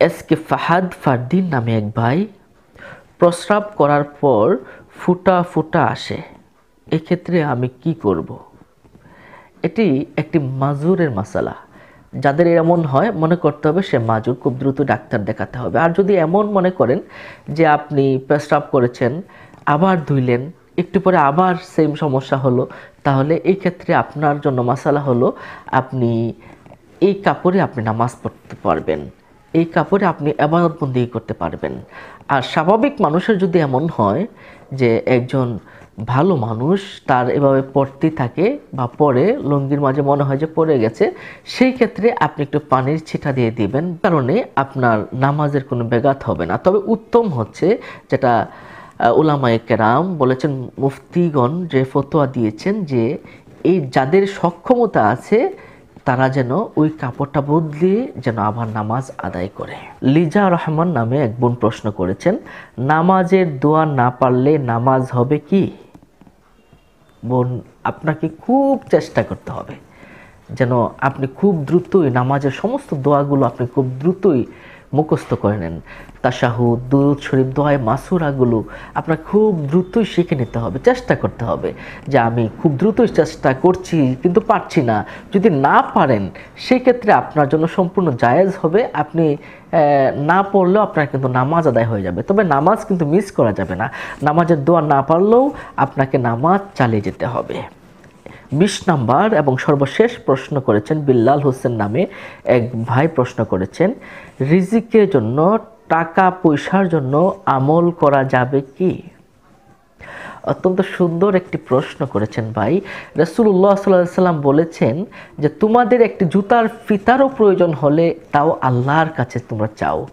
S K Fahad Fardin নামে এক ভাই প্রস্রাব করার পর ফুটা ফুটা আসে। এক্ষেত্রে আমি কি করব। এটি একটি মাজুরের মাসালা। যাদের এমন হয়, মনে করতে হবে সে মাজুর, খুব দ্রুত ডাক্তার দেখাতে হবে। আর যদি এমন মনে করেন যে আপনি প্রস্রাব করেছেন, আবার ধুইলেন, একটু পরে আবার সেম সমস্যা হলো, তাহলে এই ক্ষেত্রে আপনার জন্য মাসালা হলো, আপনি এই কাপড়ে আপনি নামাজ পড়তে পারবেন। এই কাপড়ে আপনি আবাদতবন্দি করতে পারবেন। আর স্বাভাবিক মানুষের যদি এমন হয় যে একজন ভালো মানুষ, তার এভাবে পড়তে থাকে বা পরে লুঙ্গির মাঝে মনে হয় যে পড়ে গেছে, সেই ক্ষেত্রে আপনি একটু পানির ছিটা দিয়ে দিবেন। কারণে আপনার নামাজের কোনো ব্যাঘাত হবে না। তবে উত্তম হচ্ছে যেটা উলামায়ে কেরাম বলেছেন, মুফতিগণ যে ফতোয়া দিয়েছেন যে এই যাদের সক্ষমতা আছে তারা যেন ওই কাপড়টা বদলিয়ে যেন আবার নামাজ আদায় করে। লিজা রহমান নামে এক বোন প্রশ্ন করেছেন, নামাজের দোয়া না পারলে নামাজ হবে কি? বোন, আপনাকে খুব চেষ্টা করতে হবে। যেন আপনি খুব দ্রুতই নামাজের সমস্ত দোয়াগুলো আপনি খুব দ্রুতই মুখস্থ করে নেন তাশাহুদ, দুরুদ শরীফ, দোয়ায় মাসুরাগুলো আপনার খুব দ্রুতই শিখে নিতে হবে, চেষ্টা করতে হবে যে আমি খুব দ্রুতই চেষ্টা করছি কিন্তু পারছি না। যদি না পারেন, সেক্ষেত্রে আপনার জন্য সম্পূর্ণ জায়েজ হবে। আপনি না পড়লেও আপনার কিন্তু নামাজ আদায় হয়ে যাবে। তবে নামাজ কিন্তু মিস করা যাবে না। নামাজের দোয়া না পারলেও আপনাকে নামাজ চালিয়ে যেতে হবে। বিশ নাম্বার এবং সর্বশেষ প্রশ্ন করেছেন বিল্লাল হোসেন নামে এক ভাই প্রশ্ন করেছেন, রিজিকের জন্য টাকা পয়সার জন্য আমল করা যাবে কি? অত্যন্ত সুন্দর একটি প্রশ্ন করেছেন ভাই। রসুল্লাহ সাল্লাহ সাল্লাম বলেছেন যে, তোমাদের একটি জুতার ফিতারও প্রয়োজন হলে তাও আল্লাহর কাছে তোমরা চাও।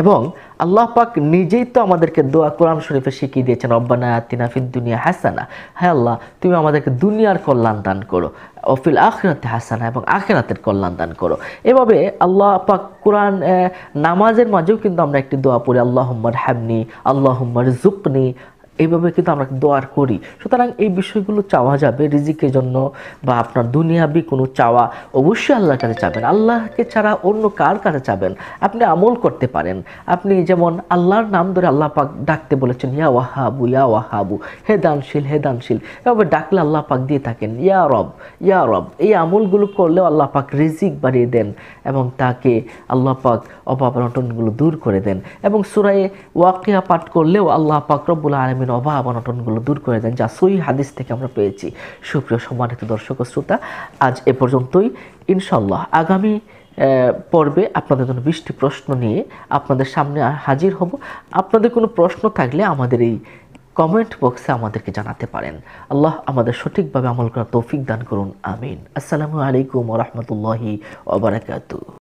এবং আল্লাহ পাক নিজেই তো আমাদেরকে দোয়া কোরআন শরীফে শিখিয়ে দিয়েছেন, রব্বানা আতিনা দুনিয়া হাসানা। হ্যাঁ আল্লাহ, তুমি আমাদেরকে দুনিয়ার কল্যাণ দান করো অফিল আখরাতে হাসানা এবং আখেরাতের কল্যাণ দান করো। এভাবে আল্লাহ পাক কোরআন নামাজের মাঝেও কিন্তু আমরা একটি দোয়া পড়ি আল্লাহ হুম্মার হ্যামনি আল্লাহ হুম্মার জুকনি এইভাবে কিন্তু আমরা দোয়ার করি। সুতরাং এই বিষয়গুলো চাওয়া যাবে রিজিকের জন্য বা আপনার দুনিয়াবি কোনো চাওয়া অবশ্যই আল্লাহর কাছে চাবেন। আল্লাহকে ছাড়া অন্য কার কাছে চাবেন? আপনি আমল করতে পারেন। আপনি যেমন আল্লাহর নাম ধরে আল্লাহ পাক ডাকতে বলেছেন, ইয়া ওয়াহাবু ইয়া ওয়াহাবু, হে দানশীল হে দানশীল। এভাবে ডাকলে আল্লাহ পাক দিয়ে থাকেন, ইয়া রব ইয়া রব। এই আমলগুলো করলেও আল্লাহ পাক রিজিক বাড়িয়ে দেন এবং তাকে আল্লাহ পাক অভাব অনটনগুলো দূর করে দেন। এবং সুরায়ে ওয়াকিয়া পাঠ করলেও আল্লাহ পাক রব্বুল আলমী আলমিন অভাব অনটনগুলো দূর করে দেন, যা সই হাদিস থেকে আমরা পেয়েছি। সুপ্রিয় সম্মানিত দর্শক শ্রোতা, আজ এ পর্যন্তই। ইনশাল্লাহ আগামী পর্বে আপনাদের জন্য বৃষ্টি প্রশ্ন নিয়ে আপনাদের সামনে হাজির হব। আপনাদের কোনো প্রশ্ন থাকলে আমাদের এই কমেন্ট বক্সে আমাদেরকে জানাতে পারেন। আল্লাহ আমাদের সঠিকভাবে আমল করার তৌফিক দান করুন, আমিন। আসসালামু আলাইকুম রহমতুল্লাহি ওবরাকাতু